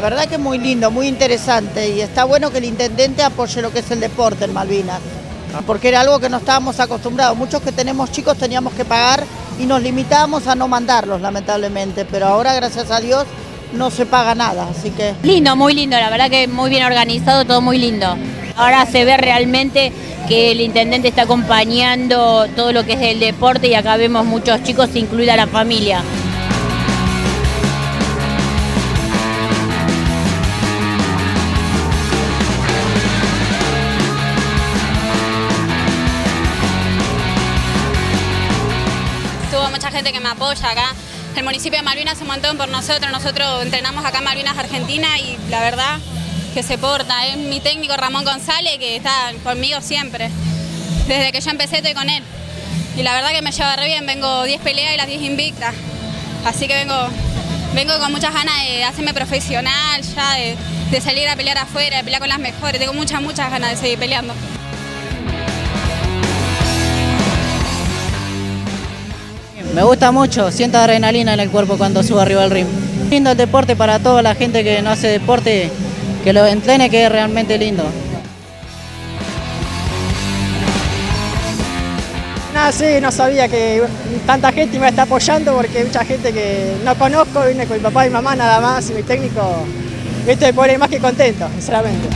la verdad que es muy lindo, muy interesante y está bueno que el intendente apoye lo que es el deporte en Malvinas, porque era algo que no estábamos acostumbrados. Muchos que tenemos chicos teníamos que pagar y nos limitábamos a no mandarlos, lamentablemente, pero ahora, gracias a Dios, no se paga nada, así que... Lindo, muy lindo, la verdad que muy bien organizado, todo muy lindo. Ahora se ve realmente que el intendente está acompañando todo lo que es el deporte y acá vemos muchos chicos, incluida la familia. Mucha gente que me apoya acá. El municipio de Malvinas se montó por nosotros. Nosotros entrenamos acá en Malvinas, Argentina y la verdad que se porta. Es mi técnico Ramón González que está conmigo siempre. Desde que yo empecé estoy con él. Y la verdad que me lleva re bien. Vengo 10 peleas y las 10 invictas. Así que vengo, vengo con muchas ganas de hacerme profesional ya, de, de salir a pelear afuera, de pelear con las mejores. Tengo muchas, muchas ganas de seguir peleando. Me gusta mucho, siento adrenalina en el cuerpo cuando subo arriba del ring. Lindo el deporte para toda la gente que no hace deporte, que lo entrene, que es realmente lindo. Nada, sí, no sabía que tanta gente me está apoyando porque mucha gente que no conozco, vine con mi papá y mamá nada más y mi técnico, viste, me pone más que contento, sinceramente.